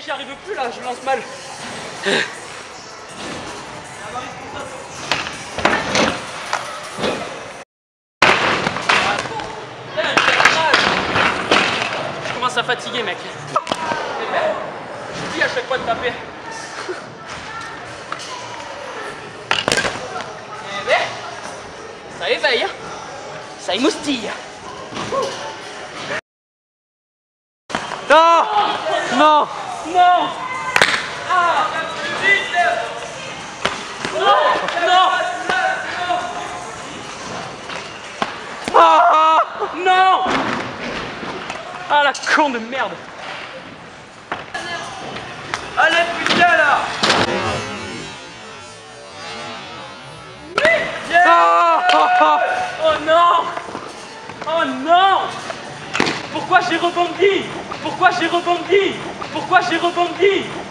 Eh, j'y arrive plus là, je lance mal. Je commence à fatiguer, mec. Je dis à chaque fois de taper. Eh ben, ça éveille, hein. ça émoustille. Non Non Non. Ah. Non. Non. Ah Non. Ah la con de merde. Allez putain là. Ah. Oh non. Oh non. Pourquoi j'ai rebondi? Pourquoi j'ai rebondi Pourquoi j'ai rebondi